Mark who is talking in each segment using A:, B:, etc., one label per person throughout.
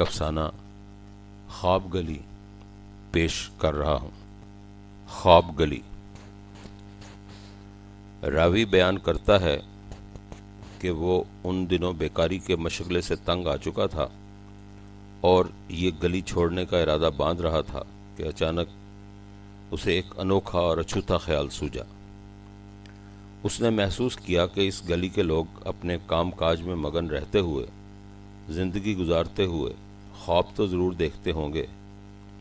A: افسانہ خواب گلی پیش کر رہا ہوں۔ خواب گلی۔ راوی بیان کرتا ہے کہ وہ ان دنوں بیکاری کے مشغلے سے تنگ آ چکا تھا اور یہ گلی چھوڑنے کا ارادہ باندھ رہا تھا کہ اچانک اسے ایک انوکھا اور اچھوتا خیال سوجا۔ اس نے محسوس کیا کہ اس گلی کے لوگ اپنے کام کاج میں مگن رہتے ہوئے، زندگی گزارتے ہوئے خواب تو ضرور دیکھتے ہوں گے،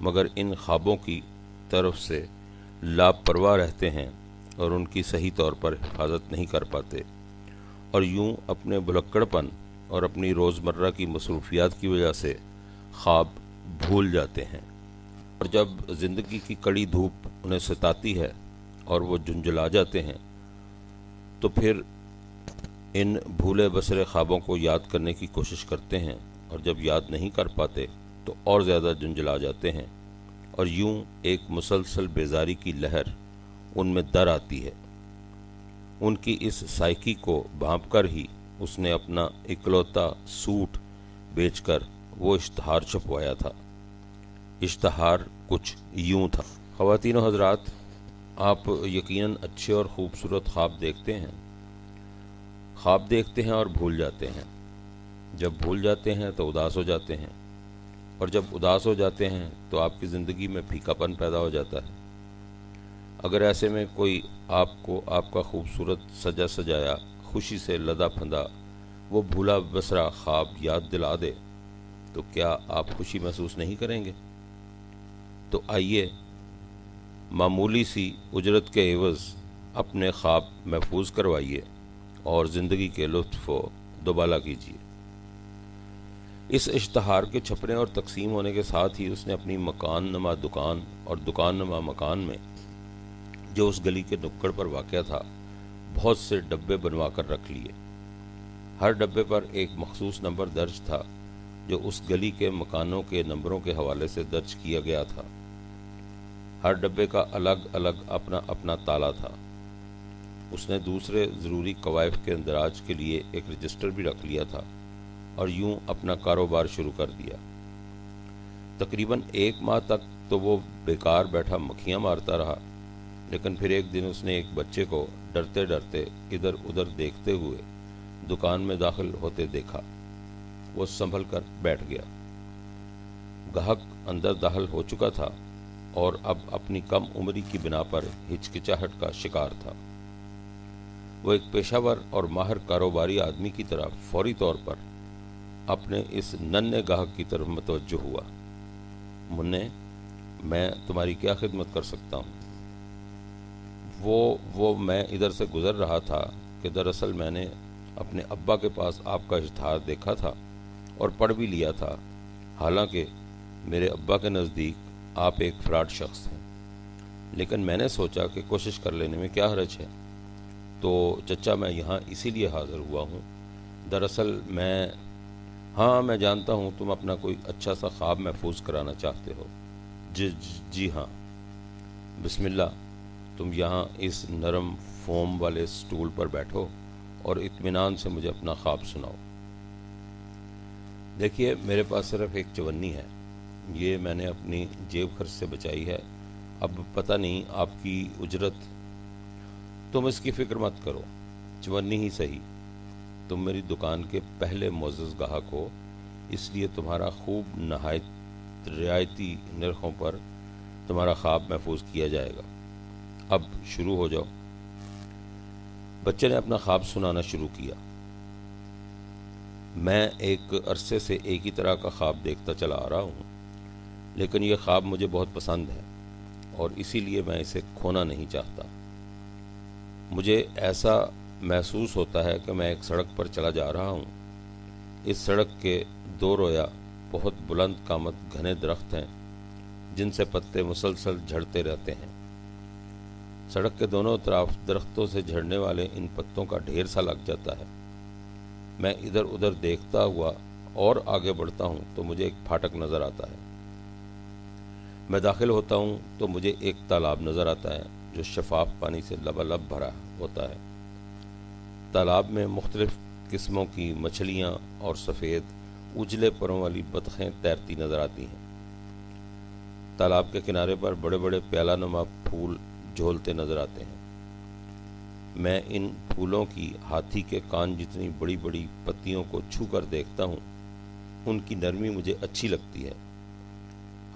A: مگر ان خوابوں کی طرف سے لاپرواہ رہتے ہیں اور ان کی صحیح طور پر حفاظت نہیں کر پاتے۔ اور یوں اپنے بلکڑ پن اور اپنی روزمرہ کی مصروفیات کی وجہ سے خواب بھول جاتے ہیں۔ اور جب زندگی کی کڑی دھوپ انہیں ستاتی ہے اور وہ جنجلا جاتے ہیں، تو پھر ان بھولے بسرے خوابوں کو یاد کرنے کی کوشش کرتے ہیں۔ اور جب یاد نہیں کر پاتے تو اور زیادہ جنجلا جاتے ہیں۔ اور یوں ایک مسلسل بیزاری کی لہر ان میں در آتی ہے۔ ان کی اس سائیکی کو بھانپ کر ہی اس نے اپنا اکلوتا سوٹ بیچ کر وہ اشتہار چھپوایا تھا۔ اشتہار کچھ یوں تھا۔ خواتین و حضرات، آپ یقیناً اچھے اور خوبصورت خواب دیکھتے ہیں۔ خواب دیکھتے ہیں اور بھول جاتے ہیں۔ جب بھول جاتے ہیں تو اداس ہو جاتے ہیں۔ اور جب اداس ہو جاتے ہیں تو آپ کی زندگی میں پھیکا پن پیدا ہو جاتا ہے۔ اگر ایسے میں کوئی آپ کو آپ کا خوبصورت سجا سجایا، خوشی سے لدا پھندا، وہ بھولا بسرا خواب یاد دلا دے، تو کیا آپ خوشی محسوس نہیں کریں گے؟ تو آئیے معمولی سی اجرت کے عوض اپنے خواب محفوظ کروائیے اور زندگی کے لطف و دوبالا کیجیے۔ اس اشتہار کے چھپنے اور تقسیم ہونے کے ساتھ ہی اس نے اپنی مکان نما دکان اور دکان نما مکان میں جو اس گلی کے نکڑ پر واقع تھا، بہت سے ڈبے بنوا کر رکھ لیے۔ ہر ڈبے پر ایک مخصوص نمبر درج تھا، جو اس گلی کے مکانوں کے نمبروں کے حوالے سے درج کیا گیا تھا۔ ہر ڈبے کا الگ الگ اپنا اپنا تالا تھا۔ اس نے دوسرے ضروری قوائف کے اندراج کے لیے ایک رجسٹر بھی رکھ لیا تھا۔ اور یوں اپنا کاروبار شروع کر دیا۔ تقریباً ایک ماہ تک تو وہ بیکار بیٹھا مکھیاں مارتا رہا، لیکن پھر ایک دن اس نے ایک بچے کو ڈرتے ڈرتے ادھر ادھر دیکھتے ہوئے دکان میں داخل ہوتے دیکھا۔ وہ سنبھل کر بیٹھ گیا۔ گاہک اندر داخل ہو چکا تھا اور اب اپنی کم عمری کی بنا پر ہچکچاہٹ کا شکار تھا۔ وہ ایک پیشہ ور اور ماہر کاروباری آدمی کی طرح فوری طور پر اپنے اس نن گاہک کی طرف متوجہ ہوا۔ منع میں تمہاری کیا خدمت کر سکتا ہوں؟ وہ وہ میں ادھر سے گزر رہا تھا کہ دراصل میں نے اپنے ابا کے پاس آپ کا اشتہار دیکھا تھا اور پڑھ بھی لیا تھا۔ حالانکہ میرے ابا کے نزدیک آپ ایک فراڈ شخص ہیں۔ لیکن میں نے سوچا کہ کوشش کر لینے میں کیا حرج ہے۔ تو چچا، میں یہاں اسی لیے حاضر ہوا ہوں۔ دراصل میں ہاں میں جانتا ہوں تم اپنا کوئی اچھا سا خواب محفوظ کرانا چاہتے ہو۔ جی،, جی جی ہاں۔ بسم اللہ، تم یہاں اس نرم فوم والے سٹول پر بیٹھو اور اطمینان سے مجھے اپنا خواب سناؤ۔ دیکھیے، میرے پاس صرف ایک چونی ہے۔ یہ میں نے اپنی جیب خرچ سے بچائی ہے۔ اب پتہ نہیں آپ کی اجرت۔ تم اس کی فکر مت کرو، چونی ہی صحیح۔ تم میری دکان کے پہلے معزز گاہک ہو، اس لیے تمہارا خوب نہایت رعایتی نرخوں پر تمہارا خواب محفوظ کیا جائے گا۔ اب شروع ہو جاؤ۔ بچے نے اپنا خواب سنانا شروع کیا۔ میں ایک عرصے سے ایک ہی طرح کا خواب دیکھتا چلا آ رہا ہوں، لیکن یہ خواب مجھے بہت پسند ہے اور اسی لیے میں اسے کھونا نہیں چاہتا۔ مجھے ایسا محسوس ہوتا ہے کہ میں ایک سڑک پر چلا جا رہا ہوں۔ اس سڑک کے دو رویا بہت بلند کامت گھنے درخت ہیں، جن سے پتے مسلسل جھڑتے رہتے ہیں۔ سڑک کے دونوں طرف درختوں سے جھڑنے والے ان پتوں کا ڈھیر سا لگ جاتا ہے۔ میں ادھر ادھر دیکھتا ہوا اور آگے بڑھتا ہوں تو مجھے ایک پھاٹک نظر آتا ہے۔ میں داخل ہوتا ہوں تو مجھے ایک تالاب نظر آتا ہے جو شفاف پانی سے لبالب بھرا ہوتا ہے۔ تالاب میں مختلف قسموں کی مچھلیاں اور سفید اجلے پروں والی بطخیں تیرتی نظر آتی ہیں۔ تالاب کے کنارے پر بڑے بڑے پیالہ نما پھول جھولتے نظر آتے ہیں۔ میں ان پھولوں کی ہاتھی کے کان جتنی بڑی بڑی پتیوں کو چھو کر دیکھتا ہوں، ان کی نرمی مجھے اچھی لگتی ہے۔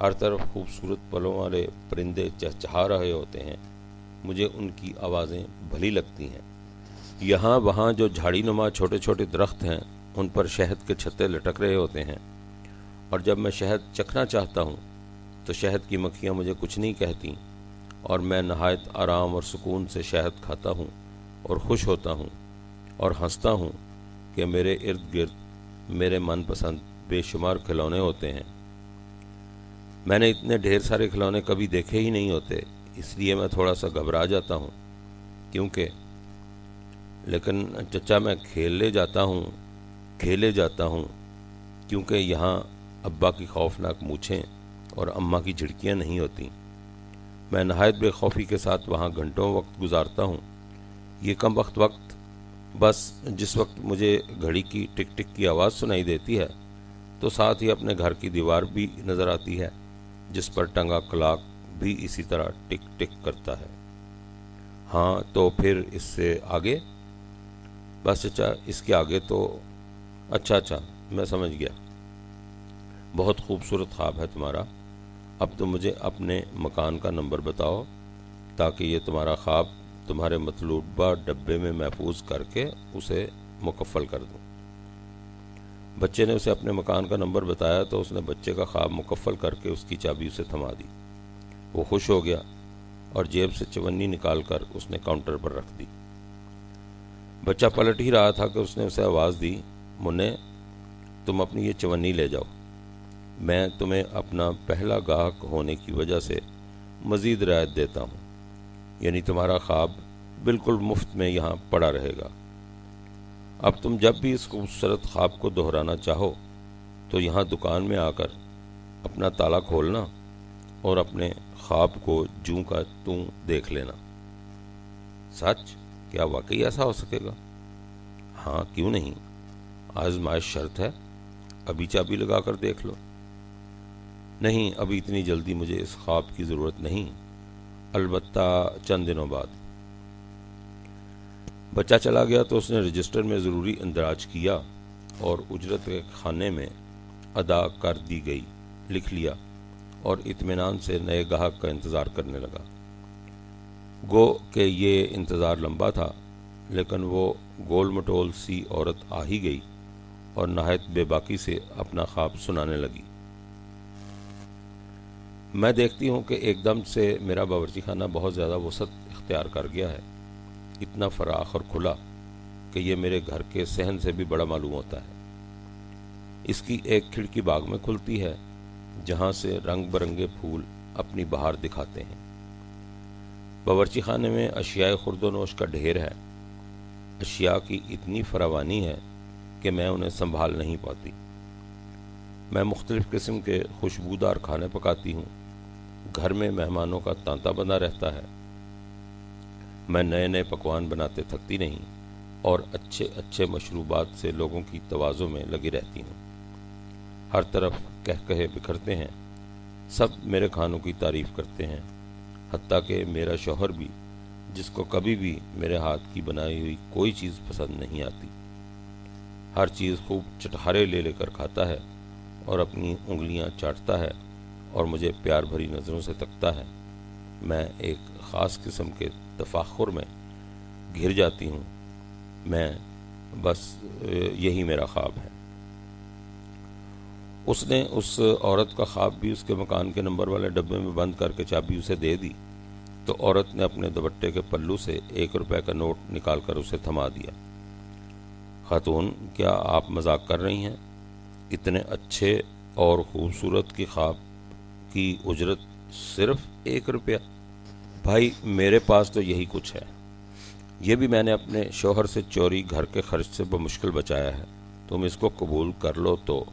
A: ہر طرف خوبصورت پلوں والے پرندے چہچہا رہے ہوتے ہیں۔ مجھے ان کی آوازیں بھلی لگتی ہیں۔ یہاں وہاں جو جھاڑی نما چھوٹے چھوٹے درخت ہیں، ان پر شہد کے چھتے لٹک رہے ہوتے ہیں۔ اور جب میں شہد چکھنا چاہتا ہوں، تو شہد کی مکھیاں مجھے کچھ نہیں کہتی، اور میں نہایت آرام اور سکون سے شہد کھاتا ہوں، اور خوش ہوتا ہوں، اور ہنستا ہوں کہ میرے ارد گرد میرے من پسند بے شمار کھلونے ہوتے ہیں۔ میں نے اتنے ڈھیر سارے کھلونے کبھی دیکھے ہی نہیں ہوتے، اس لیے میں تھوڑا سا گھبرا جاتا ہوں، کیونکہ لیکن چچا میں کھیلے جاتا ہوں کھیلے جاتا ہوں، کیونکہ یہاں ابا کی خوفناک مونچھیں اور اماں کی جھڑکیاں نہیں ہوتیں میں نہایت بے خوفی کے ساتھ وہاں گھنٹوں وقت گزارتا ہوں۔ یہ کم وقت وقت بس جس وقت مجھے گھڑی کی ٹک ٹک کی آواز سنائی دیتی ہے، تو ساتھ ہی اپنے گھر کی دیوار بھی نظر آتی ہے، جس پر ٹنگا کلاک بھی اسی طرح ٹک ٹک کرتا ہے۔ ہاں تو پھر اس سے آگے؟ بس اچھا اس کے آگے تو اچھا اچھا میں سمجھ گیا۔ بہت خوبصورت خواب ہے تمہارا۔ اب تو مجھے اپنے مکان کا نمبر بتاؤ تاکہ یہ تمہارا خواب تمہارے مطلوبہ ڈبے میں محفوظ کر کے اسے مکفل کر دوں۔ بچے نے اسے اپنے مکان کا نمبر بتایا تو اس نے بچے کا خواب مکفل کر کے اس کی چابی اسے تھما دی۔ وہ خوش ہو گیا اور جیب سے چونی نکال کر اس نے کاؤنٹر پر رکھ دی۔ بچہ پلٹ ہی رہا تھا کہ اس نے اسے آواز دی منع تم اپنی یہ چونی لے جاؤ۔ میں تمہیں اپنا پہلا گاہک ہونے کی وجہ سے مزید رعایت دیتا ہوں۔ یعنی تمہارا خواب بالکل مفت میں یہاں پڑا رہے گا۔ اب تم جب بھی اس خوبصورت خواب کو دہرانا چاہو، تو یہاں دکان میں آ کر اپنا تالا کھولنا اور اپنے خواب کو جوں کا توں دیکھ لینا۔ سچ؟ کیا واقعی ایسا ہو سکے گا؟ ہاں کیوں نہیں؟ آزمائش شرط ہے، ابھی چابی لگا کر دیکھ لو۔ نہیں، ابھی اتنی جلدی مجھے اس خواب کی ضرورت نہیں۔ البتہ چند دنوں بعد۔ بچہ چلا گیا تو اس نے رجسٹر میں ضروری اندراج کیا اور اجرت کے خانے میں ادا کر دی گئی، لکھ لیا اور اطمینان سے نئے گاہک کا انتظار کرنے لگا۔ گو کہ یہ انتظار لمبا تھا، لیکن وہ گول مٹول سی عورت آ ہی گئی اور نہایت بے باکی سے اپنا خواب سنانے لگی۔ میں دیکھتی ہوں کہ ایک دم سے میرا باورچی خانہ بہت زیادہ وسعت اختیار کر گیا ہے۔ اتنا فراخ اور کھلا کہ یہ میرے گھر کے صحن سے بھی بڑا معلوم ہوتا ہے۔ اس کی ایک کھڑکی باغ میں کھلتی ہے، جہاں سے رنگ برنگے پھول اپنی بہار دکھاتے ہیں۔ باورچی خانے میں اشیاء خرد و نوش کا ڈھیر ہے۔ اشیاء کی اتنی فراوانی ہے کہ میں انہیں سنبھال نہیں پاتی۔ میں مختلف قسم کے خوشبودار کھانے پکاتی ہوں۔ گھر میں مہمانوں کا تانتا بنا رہتا ہے۔ میں نئے نئے پکوان بناتے تھکتی نہیں اور اچھے اچھے مشروبات سے لوگوں کی توازوں میں لگی رہتی ہوں۔ ہر طرف کہہ کہے بکھرتے ہیں۔ سب میرے کھانوں کی تعریف کرتے ہیں۔ حتیٰ کہ میرا شوہر بھی، جس کو کبھی بھی میرے ہاتھ کی بنائی ہوئی کوئی چیز پسند نہیں آتی۔ ہر چیز خوب چٹہارے لے لے کر کھاتا ہے اور اپنی انگلیاں چاٹتا ہے اور مجھے پیار بھری نظروں سے تکتا ہے۔ میں ایک خاص قسم کے تفاخر میں گھر جاتی ہوں۔ میں بس، یہی میرا خواب ہے۔ اس نے اس عورت کا خواب بھی اس کے مکان کے نمبر والے ڈبے میں بند کر کے چابی اسے دے دی۔ تو عورت نے اپنے دوبٹے کے پلو سے ایک روپے کا نوٹ نکال کر اسے تھما دیا۔ خاتون، کیا آپ مذاق کر رہی ہیں؟ اتنے اچھے اور خوبصورت کی خواب کی اجرت صرف ایک روپیہ۔ بھائی، میرے پاس تو یہی کچھ ہے۔ یہ بھی میں نے اپنے شوہر سے چوری گھر کے خرچ سے بمشکل بچایا ہے۔ تم اس کو قبول کر لو تو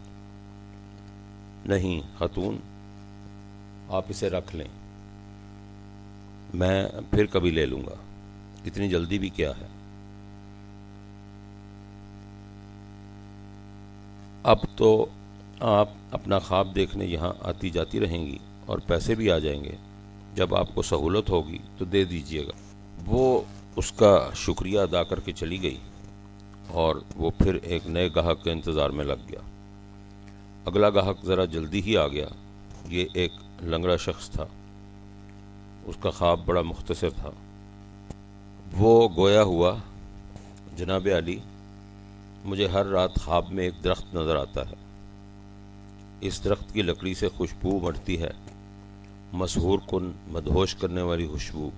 A: نہیں، خاتون، آپ اسے رکھ لیں۔ میں پھر کبھی لے لوں گا۔ اتنی جلدی بھی کیا ہے؟ اب تو آپ اپنا خواب دیکھنے یہاں آتی جاتی رہیں گی اور پیسے بھی آ جائیں گے۔ جب آپ کو سہولت ہوگی تو دے دیجیے گا۔ وہ اس کا شکریہ ادا کر کے چلی گئی اور وہ پھر ایک نئے گاہک کے انتظار میں لگ گیا۔ اگلا گاہک ذرا جلدی ہی آ گیا۔ یہ ایک لنگڑا شخص تھا۔ اس کا خواب بڑا مختصر تھا۔ وہ گویا ہوا، جناب علی، مجھے ہر رات خواب میں ایک درخت نظر آتا ہے۔ اس درخت کی لکڑی سے خوشبو مرتی ہے۔ مسحور کن، مدہوش کرنے والی خوشبو۔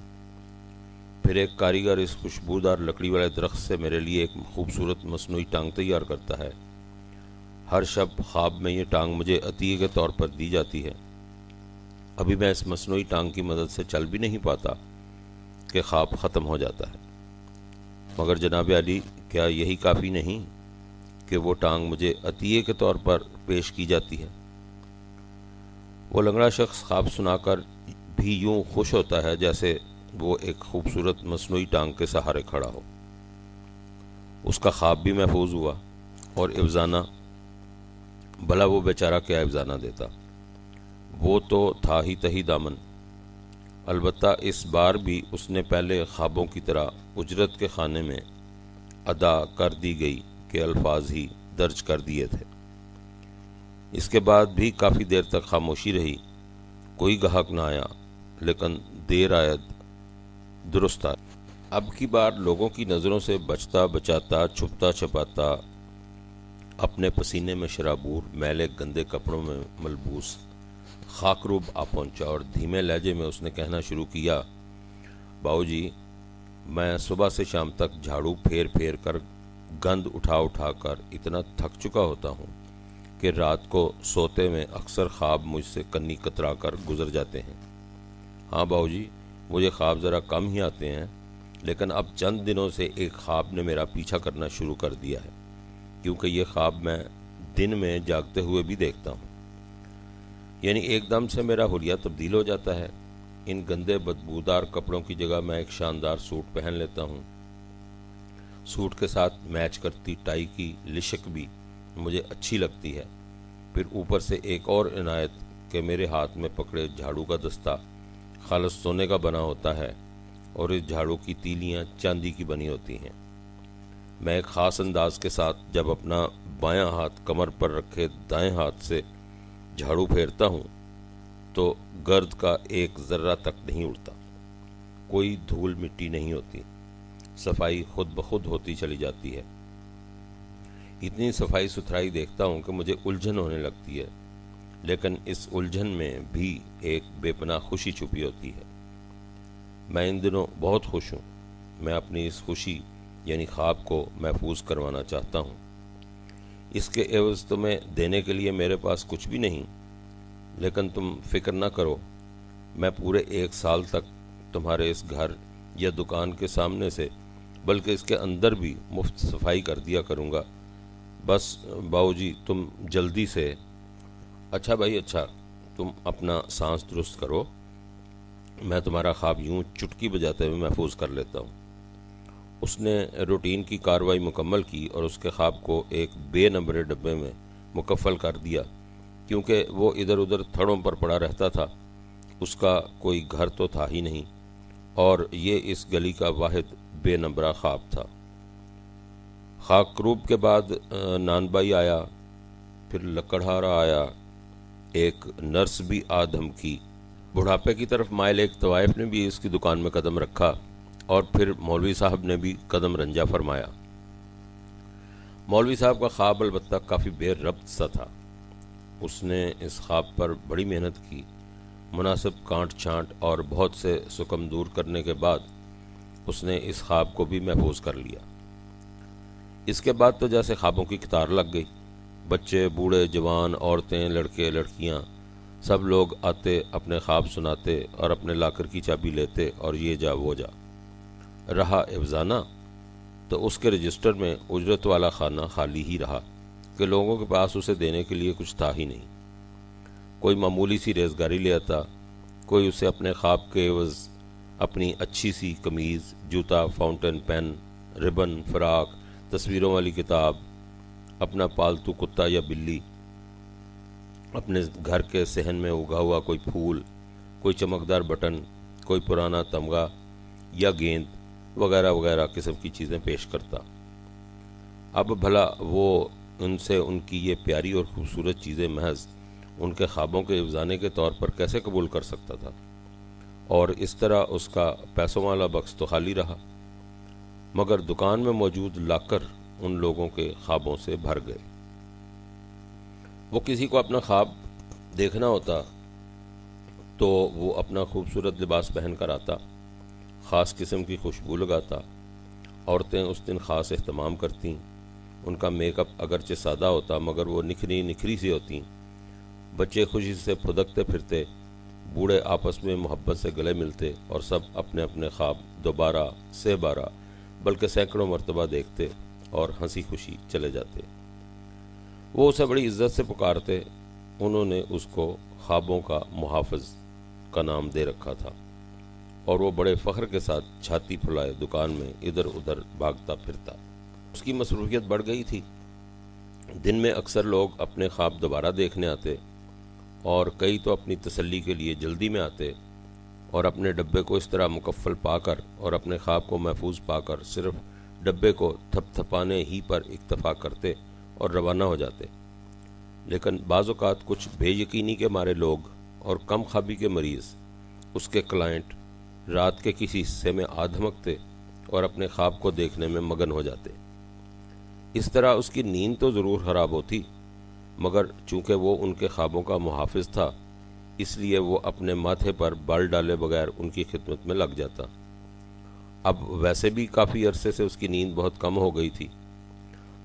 A: پھر ایک کاریگر اس خوشبودار لکڑی والے درخت سے میرے لیے ایک خوبصورت مصنوعی ٹانگ تیار کرتا ہے۔ ہر شب خواب میں یہ ٹانگ مجھے عطیے کے طور پر دی جاتی ہے۔ ابھی میں اس مصنوعی ٹانگ کی مدد سے چل بھی نہیں پاتا کہ خواب ختم ہو جاتا ہے۔ مگر جناب علی، کیا یہی کافی نہیں کہ وہ ٹانگ مجھے عطیے کے طور پر پیش کی جاتی ہے؟ وہ لنگڑا شخص خواب سنا کر بھی یوں خوش ہوتا ہے جیسے وہ ایک خوبصورت مصنوعی ٹانگ کے سہارے کھڑا ہو۔ اس کا خواب بھی محفوظ ہوا اور افزانہ بھلا وہ بیچارہ کیا افزانہ دیتا؟ وہ تو تھا ہی تہی دامن۔ البتہ اس بار بھی اس نے پہلے خوابوں کی طرح اجرت کے خانے میں ادا کر دی گئی کہ الفاظ ہی درج کر دیے تھے۔ اس کے بعد بھی کافی دیر تک خاموشی رہی۔ کوئی گاہک نہ آیا، لیکن دیر آیت درست آیا۔ اب کی بار لوگوں کی نظروں سے بچتا بچاتا، چھپتا چھپاتا اپنے پسینے میں شرابور، میلے گندے کپڑوں میں ملبوس خاکروب آ پہنچا اور دھیمے لہجے میں اس نے کہنا شروع کیا، باؤ جی میں صبح سے شام تک جھاڑو پھیر پھیر کر گند اٹھا اٹھا کر اتنا تھک چکا ہوتا ہوں کہ رات کو سوتے میں اکثر خواب مجھ سے کنی کترا کر گزر جاتے ہیں۔ ہاں باؤ جی مجھے خواب ذرا کم ہی آتے ہیں، لیکن اب چند دنوں سے ایک خواب نے میرا پیچھا کرنا شروع کر دیا ہے۔ کیونکہ یہ خواب میں دن میں جاگتے ہوئے بھی دیکھتا ہوں۔ یعنی ایک دم سے میرا حلیہ تبدیل ہو جاتا ہے۔ ان گندے بدبودار کپڑوں کی جگہ میں ایک شاندار سوٹ پہن لیتا ہوں۔ سوٹ کے ساتھ میچ کرتی ٹائی کی لشک بھی مجھے اچھی لگتی ہے۔ پھر اوپر سے ایک اور عنایت کہ میرے ہاتھ میں پکڑے جھاڑو کا دستہ خالص سونے کا بنا ہوتا ہے اور اس جھاڑو کی تیلیاں چاندی کی بنی ہوتی ہیں۔ میں ایک خاص انداز کے ساتھ جب اپنا بایاں ہاتھ کمر پر رکھے دائیں ہاتھ سے جھاڑو پھیرتا ہوں، تو گرد کا ایک ذرہ تک نہیں اڑتا۔ کوئی دھول مٹی نہیں ہوتی۔ صفائی خود بخود ہوتی چلی جاتی ہے۔ اتنی صفائی ستھرائی دیکھتا ہوں کہ مجھے الجھن ہونے لگتی ہے۔ لیکن اس الجھن میں بھی ایک بے پناہ خوشی چھپی ہوتی ہے۔ میں ان دنوں بہت خوش ہوں۔ میں اپنی اس خوشی یعنی خواب کو محفوظ کروانا چاہتا ہوں۔ اس کے عوض تمہیں دینے کے لیے میرے پاس کچھ بھی نہیں، لیکن تم فکر نہ کرو، میں پورے ایک سال تک تمہارے اس گھر یا دکان کے سامنے سے، بلکہ اس کے اندر بھی مفت صفائی کر دیا کروں گا۔ بس باؤ جی تم جلدی سے۔ اچھا بھائی اچھا تم اپنا سانس درست کرو۔ میں تمہارا خواب یوں چٹکی بجاتے ہوئے محفوظ کر لیتا ہوں۔ اس نے روٹین کی کاروائی مکمل کی اور اس کے خواب کو ایک بے نمبرے ڈبے میں مکفل کر دیا، کیونکہ وہ ادھر ادھر تھڑوں پر پڑا رہتا تھا۔ اس کا کوئی گھر تو تھا ہی نہیں، اور یہ اس گلی کا واحد بے نمبرہ خواب تھا۔ خاک خاکروب کے بعد نان بائی آیا، پھر لکڑہارا آیا۔ ایک نرس بھی آدھم کی۔ بڑھاپے کی طرف مائل ایک طوائف نے بھی اس کی دکان میں قدم رکھا۔ اور پھر مولوی صاحب نے بھی قدم رنجا فرمایا۔ مولوی صاحب کا خواب البتہ کافی بے ربط سا تھا۔ اس نے اس خواب پر بڑی محنت کی۔ مناسب کانٹ چھانٹ اور بہت سے سکم دور کرنے کے بعد اس نے اس خواب کو بھی محفوظ کر لیا۔ اس کے بعد تو جیسے خوابوں کی کتار لگ گئی۔ بچے، بوڑھے، جوان، عورتیں، لڑکے، لڑکیاں، سب لوگ آتے، اپنے خواب سناتے اور اپنے لاکر کی چابی لیتے اور یہ جا وہ جا۔ رہا افزانہ، تو اس کے رجسٹر میں اجرت والا خانہ خالی ہی رہا، کہ لوگوں کے پاس اسے دینے کے لیے کچھ تھا ہی نہیں۔ کوئی معمولی سی ریزگاری لے آتا، کوئی اسے اپنے خواب کے عوض اپنی اچھی سی قمیض، جوتا فاؤنٹن پین، ربن، فراق، تصویروں والی کتاب، اپنا پالتو کتا یا بلی، اپنے گھر کے صحن میں اگا ہوا کوئی پھول، کوئی چمکدار بٹن، کوئی پرانا تمغہ یا گیند وغیرہ وغیرہ قسم کی چیزیں پیش کرتا۔ اب بھلا وہ ان سے ان کی یہ پیاری اور خوبصورت چیزیں محض ان کے خوابوں کے افزانے کے طور پر کیسے قبول کر سکتا تھا؟ اور اس طرح اس کا پیسوں والا بخش تو خالی رہا۔ مگر دکان میں موجود لاکر ان لوگوں کے خوابوں سے بھر گئے۔ وہ کسی کو اپنا خواب دیکھنا ہوتا تو وہ اپنا خوبصورت لباس پہن کر آتا۔ خاص قسم کی خوشبو لگاتا۔ عورتیں اس دن خاص اہتمام کرتیں۔ ان کا میک اپ اگرچہ سادہ ہوتا، مگر وہ نکھری نکھری سی ہوتی بچے خوشی سے پھدکتے پھرتے، بوڑھے آپس میں محبت سے گلے ملتے اور سب اپنے اپنے خواب دوبارہ سے بارہ، بلکہ سینکڑوں مرتبہ دیکھتے اور ہنسی خوشی چلے جاتے۔ وہ اسے بڑی عزت سے پکارتے، انہوں نے اس کو خوابوں کا محافظ کا نام دے رکھا تھا۔ اور وہ بڑے فخر کے ساتھ چھاتی پھلائے دکان میں ادھر ادھر بھاگتا پھرتا۔ اس کی مصروفیت بڑھ گئی تھی۔ دن میں اکثر لوگ اپنے خواب دوبارہ دیکھنے آتے اور کئی تو اپنی تسلی کے لیے جلدی میں آتے اور اپنے ڈبے کو اس طرح مکفل پا کر اور اپنے خواب کو محفوظ پا کر صرف ڈبے کو تھپ تھپانے ہی پر اکتفا کرتے اور روانہ ہو جاتے۔ لیکن بعض اوقات کچھ بے یقینی کے مارے لوگ اور کم خوابی کے مریض، اس کے کلائنٹ رات کے کسی حصے میں آدھمکتے اور اپنے خواب کو دیکھنے میں مگن ہو جاتے۔ اس طرح اس کی نیند تو ضرور خراب ہوتی، مگر چونکہ وہ ان کے خوابوں کا محافظ تھا، اس لیے وہ اپنے ماتھے پر بال ڈالے بغیر ان کی خدمت میں لگ جاتا۔ اب ویسے بھی کافی عرصے سے اس کی نیند بہت کم ہو گئی تھی۔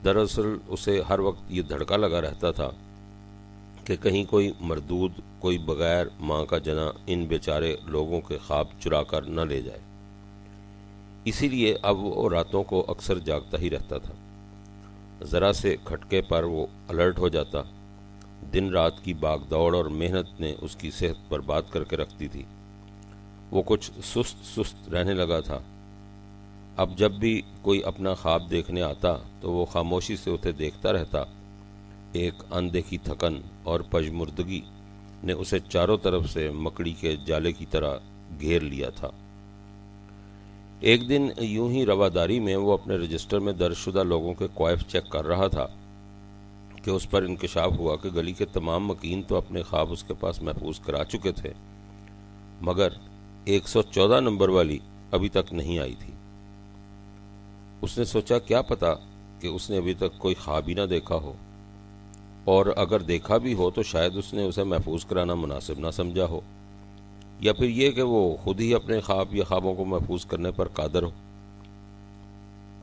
A: دراصل اسے ہر وقت یہ دھڑکا لگا رہتا تھا۔ کہ کہیں کوئی مردود، کوئی بغیر ماں کا جنا ان بیچارے لوگوں کے خواب چرا کر نہ لے جائے۔ اسی لیے اب وہ راتوں کو اکثر جاگتا ہی رہتا تھا۔ ذرا سے کھٹکے پر وہ الرٹ ہو جاتا۔ دن رات کی باغ دوڑ اور محنت نے اس کی صحت پر بات کر کے رکھتی تھی۔ وہ کچھ سست سست رہنے لگا تھا۔ اب جب بھی کوئی اپنا خواب دیکھنے آتا تو وہ خاموشی سے اسے دیکھتا رہتا۔ ایک اندیکھی تھکن اور پجمردگی نے اسے چاروں طرف سے مکڑی کے جالے کی طرح گھیر لیا تھا۔ ایک دن یوں ہی رواداری میں وہ اپنے رجسٹر میں درج شدہ لوگوں کے کوائف چیک کر رہا تھا کہ اس پر انکشاف ہوا کہ گلی کے تمام مکین تو اپنے خواب اس کے پاس محفوظ کرا چکے تھے، مگر ایک سو چودہ نمبر والی ابھی تک نہیں آئی تھی۔ اس نے سوچا، کیا پتا کہ اس نے ابھی تک کوئی خواب ہی نہ دیکھا ہو۔ اور اگر دیکھا بھی ہو تو شاید اس نے اسے محفوظ کرانا مناسب نہ سمجھا ہو، یا پھر یہ کہ وہ خود ہی اپنے خواب یا خوابوں کو محفوظ کرنے پر قادر ہو۔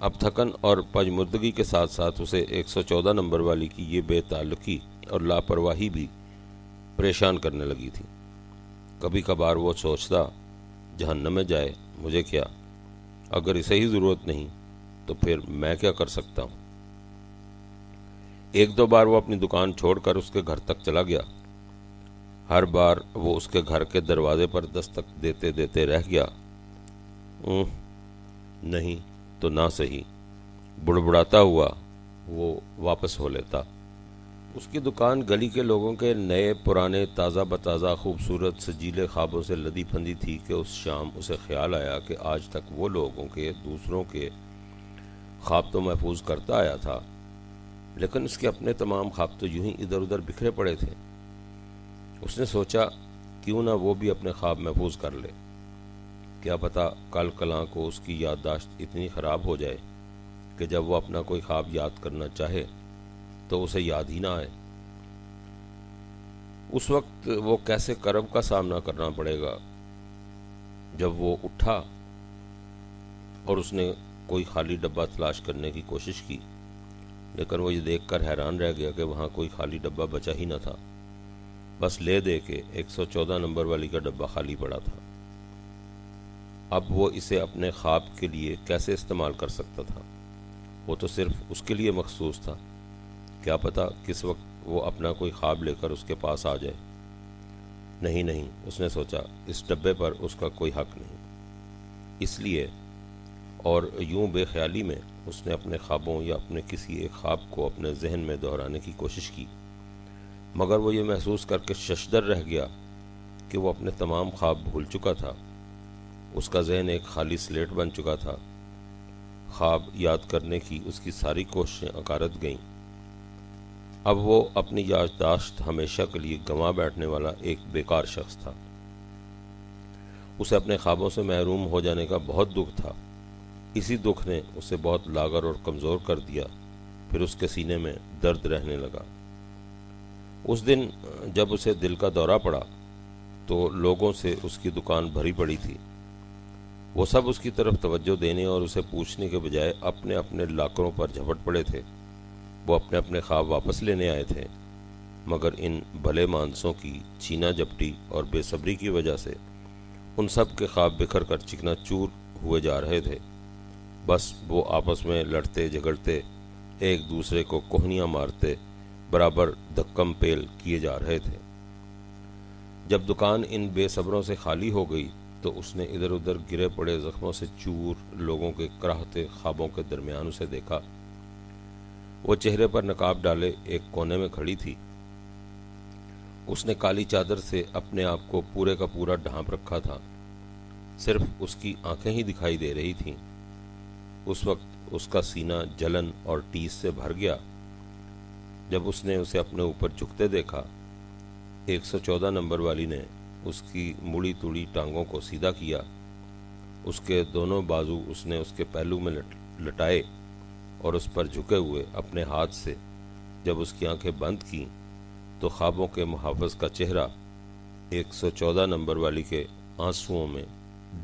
A: اب تھکن اور پجمردگی کے ساتھ ساتھ اسے ایک سو چودہ نمبر والی کی یہ بے تعلقی اور لاپرواہی بھی پریشان کرنے لگی تھی۔ کبھی کبھار وہ سوچتا، جہنم میں جائے، مجھے کیا؟ اگر اسے ہی ضرورت نہیں تو پھر میں کیا کر سکتا ہوں؟ ایک دو بار وہ اپنی دکان چھوڑ کر اس کے گھر تک چلا گیا۔ ہر بار وہ اس کے گھر کے دروازے پر دستک دیتے دیتے رہ گیا۔ نہیں تو نہ صحیح۔ بڑبڑاتا ہوا وہ واپس ہو لیتا۔ اس کی دکان گلی کے لوگوں کے نئے، پرانے، تازہ بتازہ، خوبصورت، سجیلے خوابوں سے لدی پھندی تھی کہ اس شام اسے خیال آیا کہ آج تک وہ لوگوں کے، دوسروں کے خواب تو محفوظ کرتا آیا تھا۔ لیکن اس کے اپنے تمام خواب تو یوں ہی ادھر ادھر بکھرے پڑے تھے۔ اس نے سوچا، کیوں نہ وہ بھی اپنے خواب محفوظ کر لے۔ کیا پتا کل کلاں کو اس کی یادداشت اتنی خراب ہو جائے کہ جب وہ اپنا کوئی خواب یاد کرنا چاہے تو اسے یاد ہی نہ آئے۔ اس وقت وہ کیسے کرب کا سامنا کرنا پڑے گا؟ جب وہ اٹھا اور اس نے کوئی خالی ڈبہ تلاش کرنے کی کوشش کی لیکن وہ یہ دیکھ کر حیران رہ گیا کہ وہاں کوئی خالی ڈبہ بچا ہی نہ تھا۔ بس لے دے کے ایک سو چودہ نمبر والی کا ڈبہ خالی پڑا تھا۔ اب وہ اسے اپنے خواب کے لیے کیسے استعمال کر سکتا تھا؟ وہ تو صرف اس کے لیے مخصوص تھا۔ کیا پتا کس وقت وہ اپنا کوئی خواب لے کر اس کے پاس آ جائے۔ نہیں نہیں، اس نے سوچا، اس ڈبے پر اس کا کوئی حق نہیں۔ اس لیے اور یوں بے خیالی میں اس نے اپنے خوابوں یا اپنے کسی ایک خواب کو اپنے ذہن میں دہرانے کی کوشش کی، مگر وہ یہ محسوس کر کے ششدر رہ گیا کہ وہ اپنے تمام خواب بھول چکا تھا۔ اس کا ذہن ایک خالی سلیٹ بن چکا تھا۔ خواب یاد کرنے کی اس کی ساری کوششیں اکارت گئیں۔ اب وہ اپنی یادداشت ہمیشہ کے لیے گنوا بیٹھنے والا ایک بیکار شخص تھا۔ اسے اپنے خوابوں سے محروم ہو جانے کا بہت دکھ تھا۔ اسی دکھ نے اسے بہت لاغر اور کمزور کر دیا، پھر اس کے سینے میں درد رہنے لگا۔ اس دن جب اسے دل کا دورہ پڑا تو لوگوں سے اس کی دکان بھری پڑی تھی۔ وہ سب اس کی طرف توجہ دینے اور اسے پوچھنے کے بجائے اپنے اپنے لاکروں پر جھپٹ پڑے تھے۔ وہ اپنے اپنے خواب واپس لینے آئے تھے، مگر ان بھلے مانسوں کی چینا جپٹی اور بے صبری کی وجہ سے ان سب کے خواب بکھر کر چکنا چور ہوئے جا رہے تھے۔ بس وہ آپس میں لڑتے، جھگڑتے، ایک دوسرے کو کوہنیاں مارتے، برابر دکم پیل کیے جا رہے تھے۔ جب دکان ان بے صبروں سے خالی ہو گئی تو اس نے ادھر ادھر گرے پڑے زخموں سے چور لوگوں کے کراہتے خوابوں کے درمیان اسے دیکھا۔ وہ چہرے پر نقاب ڈالے، ایک کونے میں کھڑی تھی۔ اس نے کالی چادر سے اپنے آپ کو پورے کا پورا ڈھانپ رکھا تھا۔ صرف اس کی آنکھیں ہی دکھائی دے رہی تھیں۔ اس وقت اس کا سینہ جلن اور ٹیس سے بھر گیا۔ جب اس نے اسے اپنے اوپر جھکتے دیکھا، ایک سو چودہ نمبر والی نے اس کی مڑی توڑی ٹانگوں کو سیدھا کیا۔ اس کے دونوں بازو اس نے اس کے پہلو میں لٹائے اور اس پر جھکے ہوئے اپنے ہاتھ سے جب اس کی آنکھیں بند کیں تو خوابوں کے محافظ کا چہرہ ایک سو چودہ نمبر والی کے آنسوؤں میں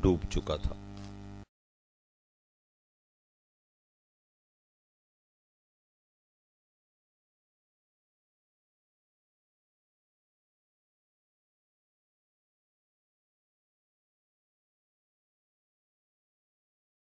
A: ڈوب چکا تھا۔